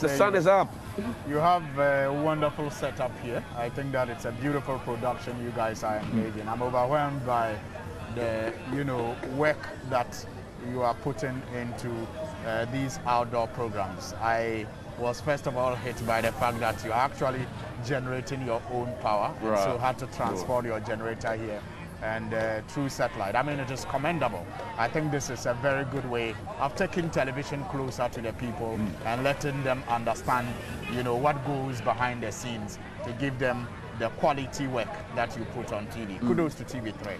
The sun is up. You have a wonderful setup here. I think that it's a beautiful production you guys are engaged in. I'm overwhelmed by the, you know, work that you are putting into uh, these outdoor programs. I was first of all hit by the fact that you're actually generating your own power. Right. So had to transport your generator here and uh, through satellite. I mean, it is commendable. I think this is a very good way of taking television closer to the people and letting them understand, you know, what goes behind the scenes to give them the quality work that you put on TV. Kudos to TV3.